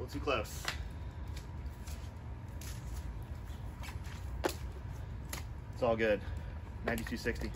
little too close. It's all good. 9260.